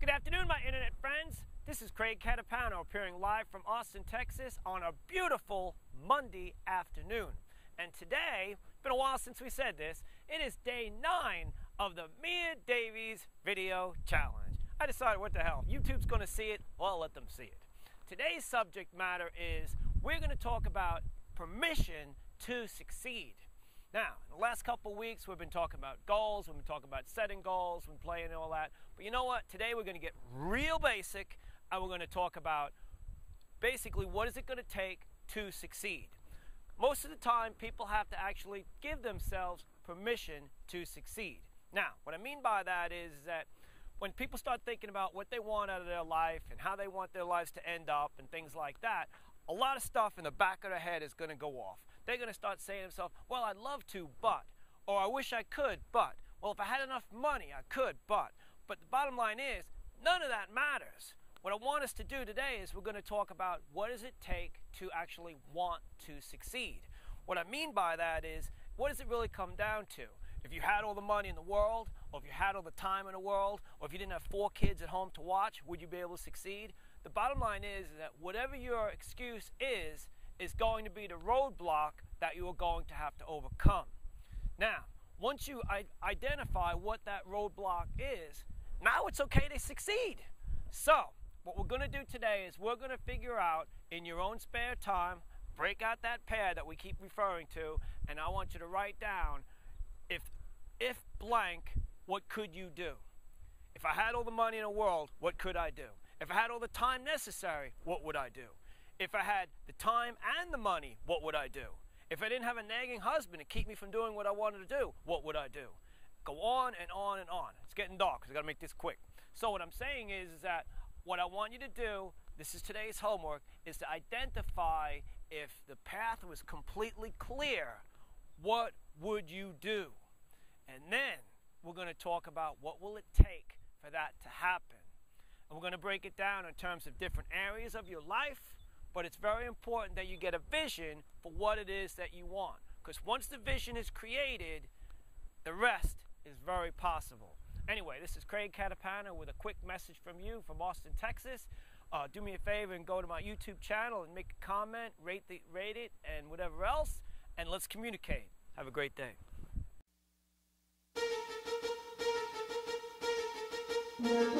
Good afternoon, my internet friends. This is Craig Catapano appearing live from Austin, Texas on a beautiful Monday afternoon. And today, it's been a while since we said this, it is day nine of the Mia Davies Video Challenge. I decided, what the hell, YouTube's gonna see it, well, I'll let them see it. Today's subject matter is we're gonna talk about permission to succeed. Now, in the last couple weeks, we've been talking about goals, we've been talking about setting goals, we've been playing and all that. But you know what? Today we're going to get real basic and we're going to talk about basically what is it going to take to succeed. Most of the time, people have to actually give themselves permission to succeed. Now, what I mean by that is that when people start thinking about what they want out of their life and how they want their lives to end up and things like that, a lot of stuff in the back of their head is going to go off. They're going to start saying to themselves, well, I'd love to, but, or I wish I could, but, well, if I had enough money, I could, but. But the bottom line is, none of that matters. What I want us to do today is we're going to talk about what does it take to actually want to succeed. What I mean by that is, what does it really come down to? If you had all the money in the world, or if you had all the time in the world, or if you didn't have four kids at home to watch, would you be able to succeed? The bottom line is that whatever your excuse is, is going to be the roadblock that you are going to have to overcome. Now, once you identify what that roadblock is, now it's okay to succeed. So, what we're going to do today is we're going to figure out in your own spare time, break out that pad that we keep referring to, and I want you to write down if if blank, what could you do? If I had all the money in the world, what could I do? If I had all the time necessary, what would I do? If I had the time and the money, what would I do? If I didn't have a nagging husband to keep me from doing what I wanted to do, what would I do? Go on and on and on. It's getting dark, so I gotta make this quick. So what I'm saying is, is that what I want you to do, this is today's homework, is to identify if the path was completely clear, what would you do? And then we're going to talk about what will it take for that to happen. And we're going to break it down in terms of different areas of your life, but it's very important that you get a vision for what it is that you want. Because once the vision is created, the rest is very possible. Anyway, this is Craig Catapano with a quick message from you from Austin, Texas. Uh, do me a favor and go to my YouTube channel and make a comment, rate, the, rate it, and whatever else, and let's communicate. Have a great day. Música